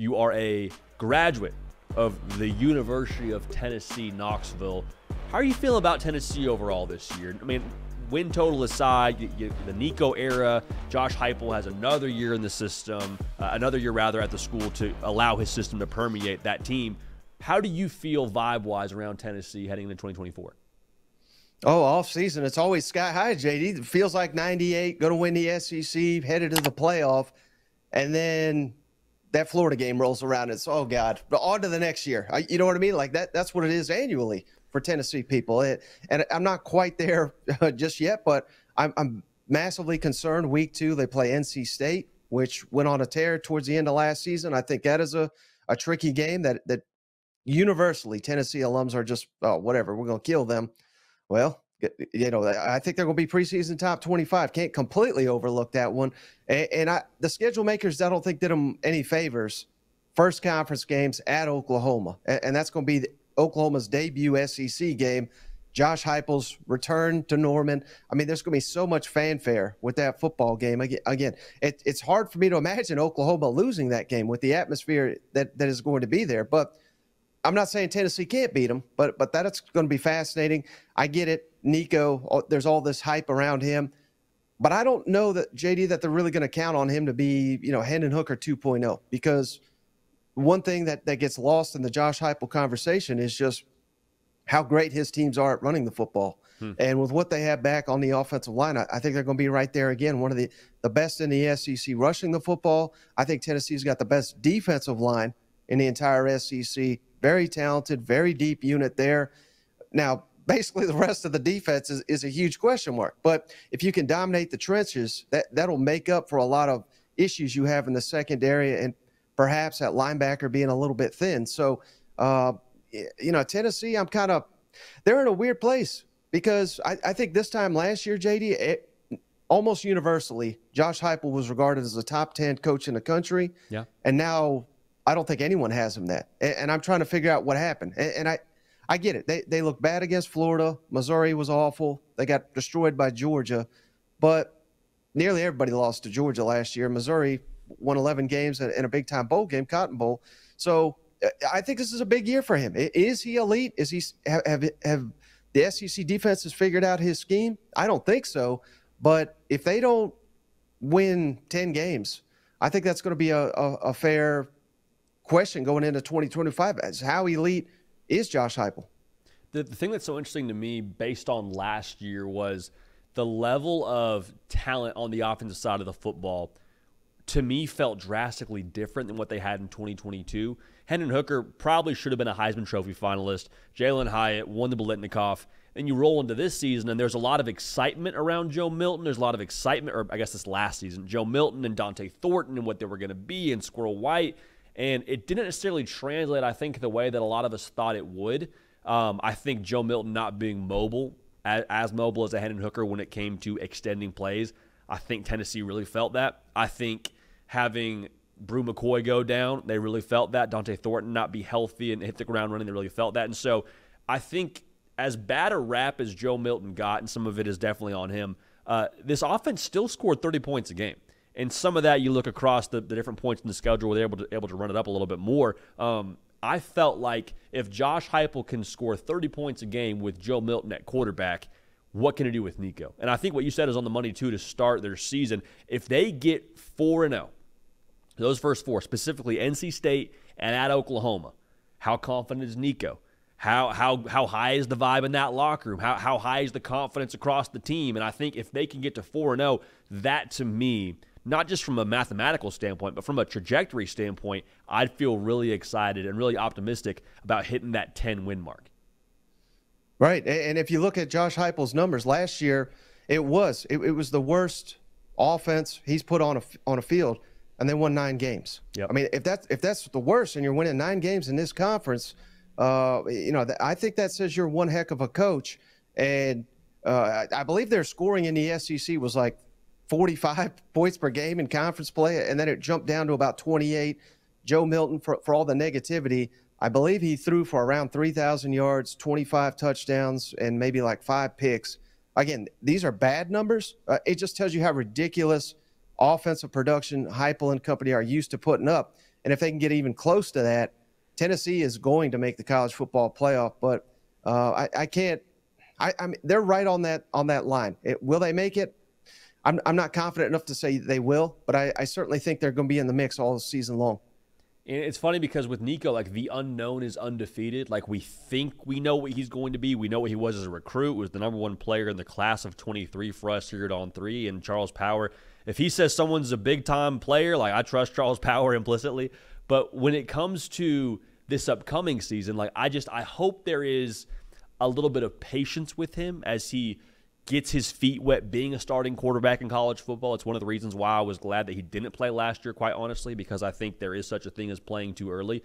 You are a graduate of the University of Tennessee, Knoxville. How are you feeling about Tennessee overall this year? I mean, win total aside, you, you, the Nico era, Josh Heupel has another year in the system, uh, another year rather at the school to allow his system to permeate that team. How do you feel vibe wise around Tennessee heading into 2024? Oh, off season, it's always sky high, JD. It feels like 98, going to win the SEC, headed to the playoff. And then that Florida game rolls around. It's, oh, God, but on to the next year. I, you know what I mean? Like that, that's what it is annually for Tennessee people. It, and I'm not quite there just yet, but I'm, I'm massively concerned. Week two, they play NC State, which went on a tear towards the end of last season. I think that is a, a tricky game that, that universally Tennessee alums are just, oh, whatever, we're to kill them. Well, you know, I think they're going to be preseason top 25. Can't completely overlook that one. And, and I, the schedule makers, I don't think did them any favors. First conference games at Oklahoma, and, and that's going to be Oklahoma's debut SEC game. Josh Heupel's return to Norman. I mean, there's going to be so much fanfare with that football game. Again, it, it's hard for me to imagine Oklahoma losing that game with the atmosphere that, that is going to be there. But I'm not saying Tennessee can't beat them, but but that's going to be fascinating. I get it, Nico. There's all this hype around him, but I don't know that JD that they're really going to count on him to be you know Hendon Hooker 2.0 because one thing that that gets lost in the Josh Heupel conversation is just how great his teams are at running the football. Hmm. And with what they have back on the offensive line, I, I think they're going to be right there again. One of the, the best in the SEC rushing the football. I think Tennessee's got the best defensive line in the entire SEC. Very talented, very deep unit there. Now, basically, the rest of the defense is, is a huge question mark. But if you can dominate the trenches, that, that'll make up for a lot of issues you have in the secondary and perhaps that linebacker being a little bit thin. So, uh, you know, Tennessee, I'm kind of, they're in a weird place because I, I think this time last year, JD, it, almost universally, Josh Heupel was regarded as a top 10 coach in the country. Yeah. And now I don't think anyone has him that. And, and I'm trying to figure out what happened. And, and, I, I get it. They, they look bad against Florida. Missouri was awful. They got destroyed by Georgia. But nearly everybody lost to Georgia last year. Missouri won 11 games in a big time bowl game, Cotton Bowl. So uh, I think this is a big year for him. Is he elite? Is he have have, have the SEC defense has figured out his scheme? I don't think so. But if they don't win 10 games, I think that's going to be a, a, a fair question going into 2025 as how elite is Josh Heupel? The, the thing that's so interesting to me based on last year was the level of talent on the offensive side of the football to me felt drastically different than what they had in 2022. Hendon Hooker probably should have been a Heisman Trophy finalist. Jalin Hyatt won the Biletnikoff. And you roll into this season, and there's a lot of excitement around Joe Milton. There's a lot of excitement, or I guess this last season, Joe Milton and Dont'e Thornton and what they were going to be, and Squirrel White. And it didn't necessarily translate, I think, the way that a lot of us thought it would. Um, I think Joe Milton not being mobile, as, as mobile as a Hendon Hooker when it came to extending plays, I think Tennessee really felt that. I think having Bru McCoy go down, they really felt that. Dont'e Thornton not be healthy and hit the ground running, they really felt that. And so I think as bad a rap as Joe Milton got, and some of it is definitely on him, uh, this offense still scored 30 points a game. And some of that you look across the, the different points in the schedule where they're able to able to run it up a little bit more. Um, I felt like if Josh Heupel can score 30 points a game with Joe Milton at quarterback, what can he do with Nico? And I think what you said is on the money too to start their season. If they get four and zero, oh, those first four, specifically NC State and at Oklahoma, how confident is Nico? How how how high is the vibe in that locker room? How how high is the confidence across the team? And I think if they can get to four and zero, oh, that to me not just from a mathematical standpoint, but from a trajectory standpoint, I'd feel really excited and really optimistic about hitting that 10 win mark. Right. And if you look at Josh Heupel's numbers last year, it was it, it was the worst offense he's put on a on a field and they won 9 games. Yep. I mean, if that's if that's the worst and you're winning 9 games in this conference, uh, you know, I think that says you're one heck of a coach and uh, I believe their scoring in the SEC was like 45 points per game in conference play, and then it jumped down to about 28. Joe Milton, for, for all the negativity, I believe he threw for around 3,000 yards, 25 touchdowns, and maybe like five picks. Again, these are bad numbers. Uh, it just tells you how ridiculous offensive production Heupel and company are used to putting up. And if they can get even close to that, Tennessee is going to make the college football playoff. But uh, I, I, can't. I, I mean, they're right on that on that line. It, will they make it? I'm, I'm not confident enough to say they will, but I, I certainly think they're going to be in the mix all season long. And it's funny because with Nico, like the unknown is undefeated. Like we think we know what he's going to be. We know what he was as a recruit. Was the number one player in the class of 23 for us here at On3. And Charles Power, if he says someone's a big time player, like I trust Charles Power implicitly. But when it comes to this upcoming season, like I just I hope there is a little bit of patience with him as he gets his feet wet being a starting quarterback in college football. It's one of the reasons why I was glad that he didn't play last year, quite honestly, because I think there is such a thing as playing too early.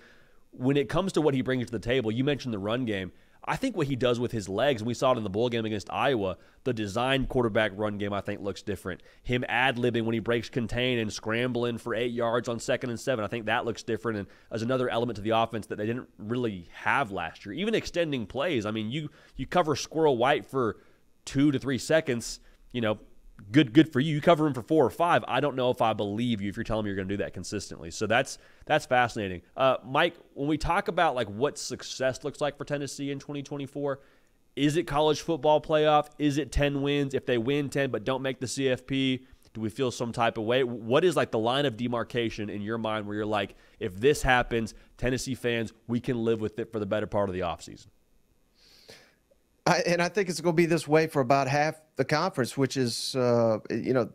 When it comes to what he brings to the table, you mentioned the run game. I think what he does with his legs, and we saw it in the bowl game against Iowa, the design quarterback run game, I think, looks different. Him ad libbing when he breaks contain and scrambling for eight yards on second and seven, I think that looks different. And as another element to the offense that they didn't really have last year, even extending plays. I mean, you you cover Squirrel White for two to three seconds, you know, good good for you. You cover him for four or five. I don't know if I believe you if you're telling me you're going to do that consistently. So that's that's fascinating. Uh, Mike, when we talk about like what success looks like for Tennessee in 2024, is it college football playoff? Is it 10 wins? If they win 10 but don't make the CFP, do we feel some type of way? What is like the line of demarcation in your mind where you're like, if this happens, Tennessee fans, we can live with it for the better part of the offseason? I, and I think it's going to be this way for about half the conference, which is, uh, you know,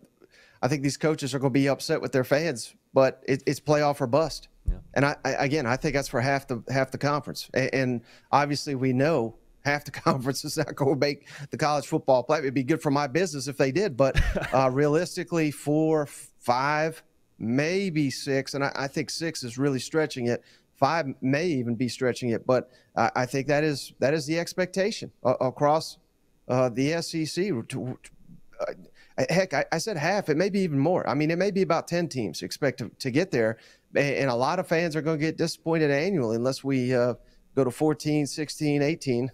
I think these coaches are going to be upset with their fans, but it, it's playoff or bust. Yeah. And I, I, again, I think that's for half the half the conference. And, and obviously, we know half the conference is not going to make the college football play. It'd be good for my business if they did, but uh, realistically, four, five, maybe six, and I, I think six is really stretching it Five may even be stretching it, but I, I think that is that is the expectation uh, across uh, the SEC. Uh, heck, I, I, said half. It may be even more. I mean, it may be about 10 teams expect to, to get there. And a lot of fans are going to get disappointed annually unless we uh, go to 14, 16, 18.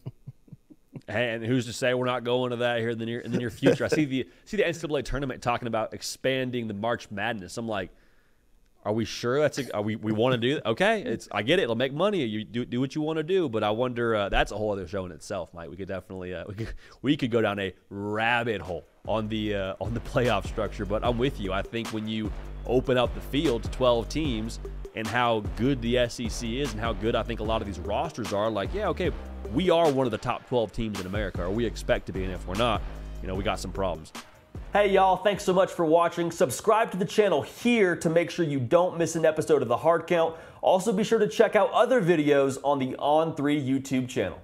and who's to say we're not going to that here in the near in the near future? I see the see the NCAA tournament talking about expanding the March Madness. I'm like, are we sure that's a, we we want to do that? Okay, it's I get it. It'll make money. You do do what you want to do, but I wonder uh, that's a whole other show in itself, Mike. We could definitely uh, we could we could go down a rabbit hole on the uh, on the playoff structure. But I'm with you. I think when you open up the field to 12 teams and how good the SEC is and how good I think a lot of these rosters are, like yeah, okay, we are one of the top 12 teams in America, or we expect to be, and if we're not, you know, we got some problems. Hey y'all, thanks so much for watching. Subscribe to the channel here to make sure you don't miss an episode of The Hard Count. Also be sure to check out other videos on the On3 YouTube channel.